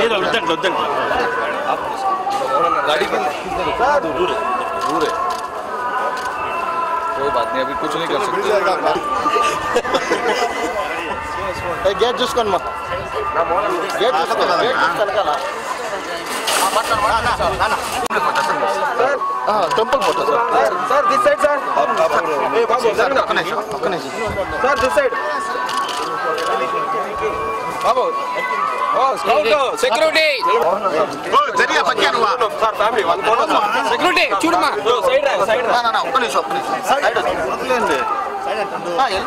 లేదు వద్దండి వద్దండి गाड़ी की दूर है दूर है कोई बात नहीं अभी कुछ नहीं कर सकते గేట్ చూసుకోండి మా గేట్ చూసుకోండి గేట్ చూసుకోవాలి temple photo sir sir this side sir sir ఒక్క నిమిషం ఒక్క నిమిషం sir this side Babu oh scout security. Security చూడమ్మా. ఒక్క నిమిషం సైడ్ వదిలేండి రామజన్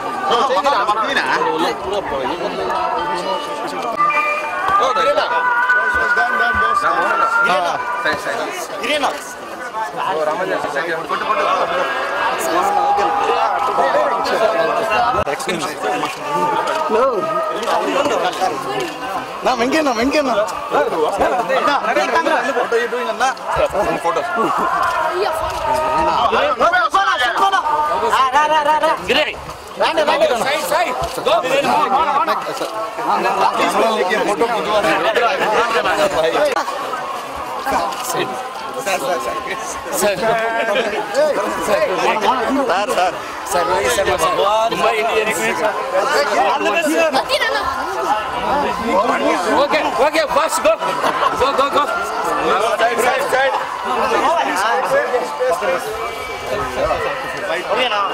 నా, నా, ఒక్క నిమిషం ఒక్క నిమిషం సైడ్ వదిలేండి. ఆ, ఎల్- ఆ, మన- మన ఈయన? Sorry why is it? Mumbai, India, Okay, okay, first go. Go, go, go. Okay, now.